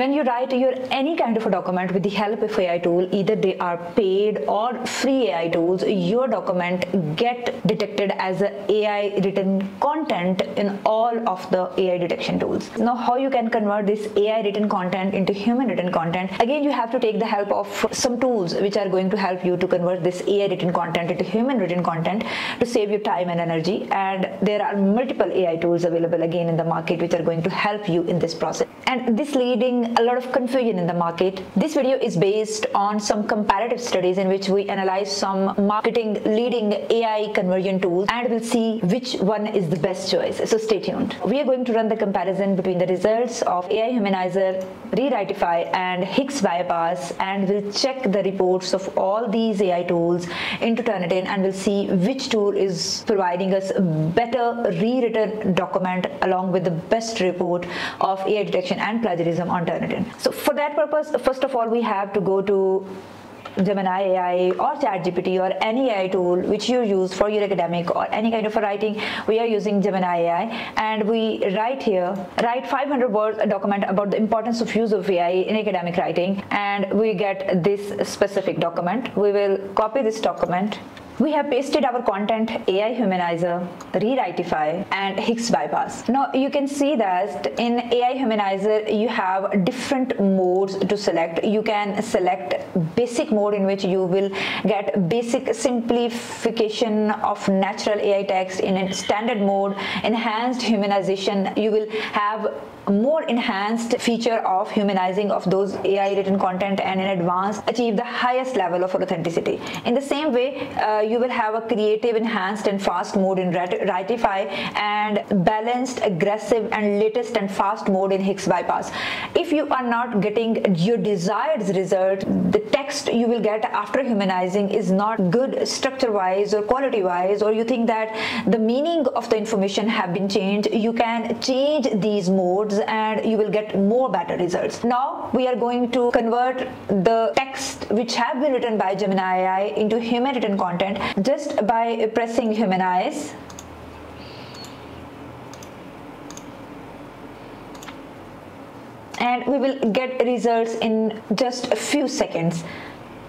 when you write your any kind of a document with the help of AI tool, either they are paid or free AI tools, your document get detected as AI written content in all of the AI detection tools. Now, how you can convert this AI written content into human written content? Again, you have to take the help of some tools which are going to help you to convert this AI written content into human written content to save your time and energy. And there are multiple AI tools available again in the market which are going to help you in this process. And this leading a lot of confusion in the market. This video is based on some comparative studies in which we analyze some marketing leading AI conversion tools and we'll see which one is the best choice. So stay tuned. We are going to run the comparison between the results of AI Humanizer, Rewritify and HIX Bypass and we'll check the reports of all these AI tools into Turnitin and we'll see which tool is providing us better rewritten document along with the best report of AI detection and plagiarism on Turnitin. So for that purpose, first of all, we have to go to Gemini AI or ChatGPT or any AI tool which you use for your academic or any kind of writing, we are using Gemini AI and we write here, write 500 words a document about the importance of use of AI in academic writing and we get this specific document. We will copy this document we have pasted our content AI Humanizer, Rewritify and HIX Bypass. Now you can see that in AI Humanizer you have different modes to select. You can select basic mode in which you will get basic simplification of natural AI text in standard mode, enhanced humanization. You will have more enhanced feature of humanizing of those AI written content and in advance achieve the highest level of authenticity. In the same way, uh, you will have a creative, enhanced and fast mode in Rewritify and balanced, aggressive and latest and fast mode in HIX Bypass. If you are not getting your desired result, the text you will get after humanizing is not good structure wise or quality wise or you think that the meaning of the information have been changed, you can change these modes and you will get more better results. Now we are going to convert the text which have been written by Gemini AI into human written content just by pressing humanize and we will get results in just a few seconds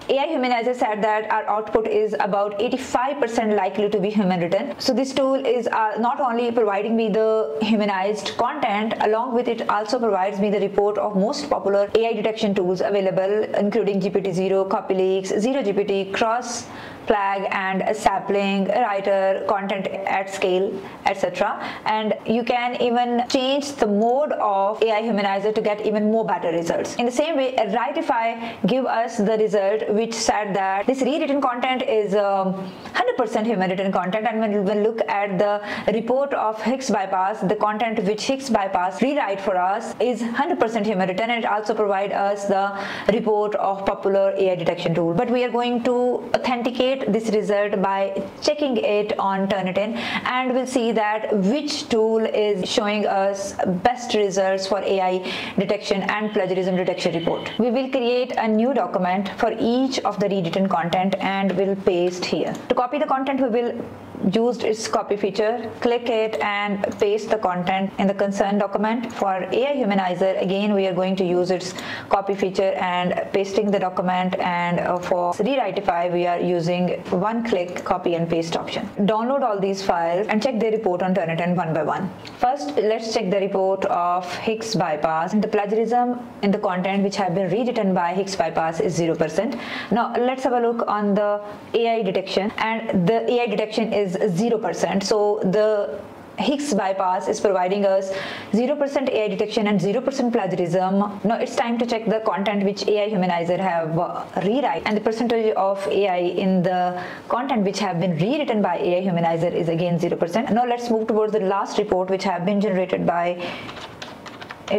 AI Humanizer said that our output is about 85% likely to be human written. So this tool is uh, not only providing me the humanized content, along with it also provides me the report of most popular AI detection tools available, including GPTZero, CopyLeaks, Zero GPT, Cross, flag and a sapling writer content at scale etc and you can even change the mode of AI humanizer to get even more better results. In the same way Rewritify give us the result which said that this rewritten content is 100% um, human written content. And when we look at the report of HIX bypass the content which HIX bypass rewrite for us is 100% human written and it also provide us the report of popular AI detection tool. But we are going to authenticate this result by checking it on Turnitin and we'll see that which tool is showing us best results for AI detection and plagiarism detection report. We will create a new document for each of the rewritten content and we'll paste here. To copy the content we will used its copy feature, click it and paste the content in the concerned document. For AI Humanizer, again, we are going to use its copy feature and pasting the document and uh, for Rewritify, we are using one click copy and paste option. Download all these files and check the report on Turnitin one by one. First, let's check the report of HIX bypass. The plagiarism in the content which have been rewritten by HIX bypass is 0%. Now, let's have a look on the AI detection and the AI detection is 0%. So the HIX bypass is providing us 0% AI detection and 0% plagiarism. Now it's time to check the content which AI Humanizer have uh, rewrite and the percentage of AI in the content which have been rewritten by AI Humanizer is again 0%. Now let's move towards the last report which have been generated by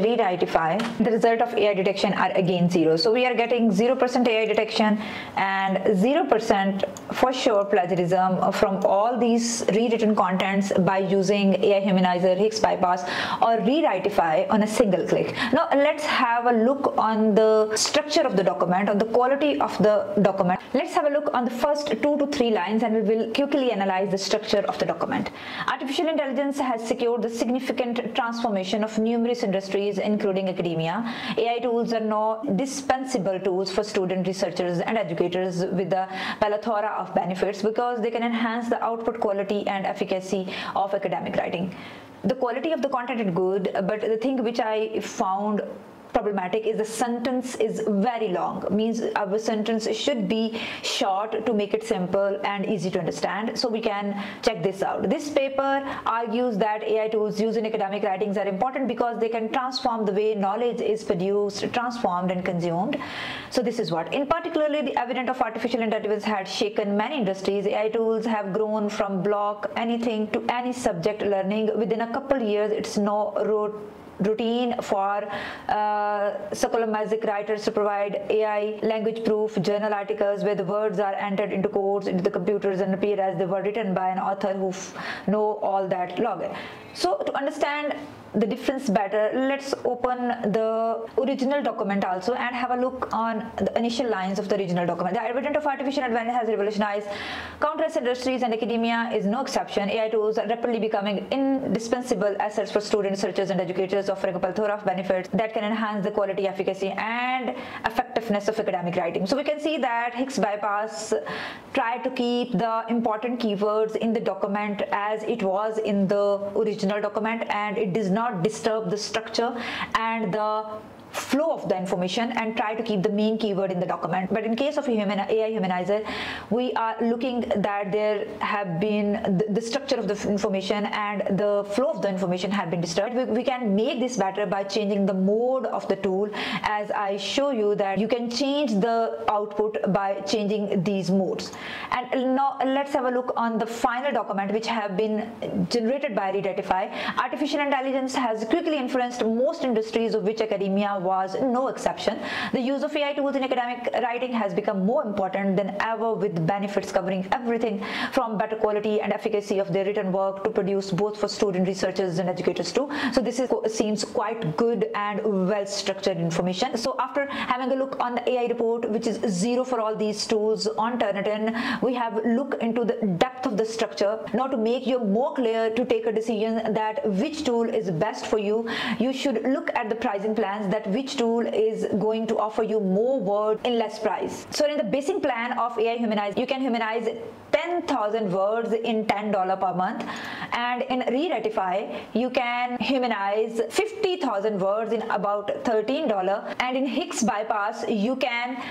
Rewritify, the result of AI detection are again zero. So we are getting 0% AI detection and 0% for sure plagiarism from all these rewritten contents by using AI Humanizer, HIX Bypass or Rewritify on a single click. Now let's have a look on the structure of the document, on the quality of the document. Let's have a look on the first two to three lines and we will quickly analyze the structure of the document. Artificial intelligence has secured the significant transformation of numerous industries including academia. AI tools are now dispensable tools for student researchers and educators with a plethora of benefits because they can enhance the output quality and efficacy of academic writing. The quality of the content is good, but the thing which I found problematic is the sentence is very long. Means our sentence should be short to make it simple and easy to understand. So we can check this out. This paper argues that AI tools used in academic writings are important because they can transform the way knowledge is produced transformed and consumed. So this is what. In particularly the evidence of artificial intelligence had shaken many industries. AI tools have grown from block anything to any subject learning. Within a couple years it's no rote routine for uh, writers to provide AI language proof journal articles where the words are entered into codes into the computers and appear as they were written by an author who know all that login. So to understand the difference better. Let's open the original document also and have a look on the initial lines of the original document. The advent of artificial intelligence has revolutionized countless industries and academia is no exception. Ai tools are rapidly becoming indispensable assets for students researchers and educators offering a plethora of benefits that can enhance the quality efficacy and effectiveness of academic writing. So we can see that HIX bypass tried to keep the important keywords in the document as it was in the original document and it does not not disturb the structure and the flow of the information and try to keep the main keyword in the document. But in case of a human AI humanizer we are looking that there have been the, the structure of the information and the flow of the information have been disturbed. We, we, can make this better by changing the mode of the tool. As I show you that you can change the output by changing these modes. And now let's have a look on the final document which have been generated by Rewritify artificial intelligence has quickly influenced most industries of which academia was no exception. The use of AI tools in academic writing has become more important than ever with benefits covering everything from better quality and efficacy of their written work to produce both for student researchers and educators too. So this is, seems quite good and well structured information. So after having a look on the AI report which is zero for all these tools on Turnitin, we have look into the depth of the structure. Now to make you more clear to take a decision that which tool is best for you, you should look at the pricing plans that which tool is going to offer you more word in less price. So in the basic plan of AI Humanize, you can humanize 10,000 words in $10 per month and in Rewritify you can humanize 50,000 words in about $13 and in HIX Bypass you can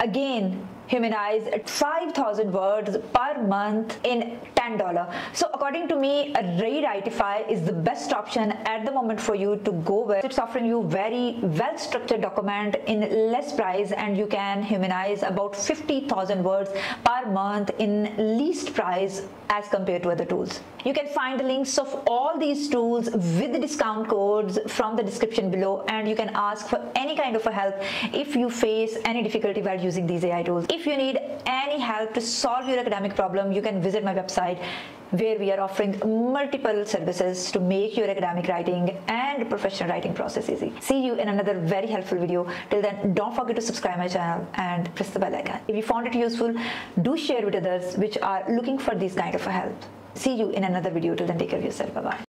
again humanize 5000 words per month in $10 so according to me a Rewritify is the best option at the moment for you to go with. It's offering you very well structured document in less price and you can humanize about 50,000 words per month in least price as compared to other tools. You can find the links of all these tools with the discount codes from the description below and you can ask for any kind of a help if you face any difficulty while using these AI tools. If you need any help to solve your academic problem, you can visit my website where we are offering multiple services to make your academic writing and professional writing process easy. See you in another very helpful video. Till then, don't forget to subscribe my channel and press the bell icon. If you found it useful, do share with others which are looking for this kind of help. See you in another video. Till then, take care of yourself. Bye-bye.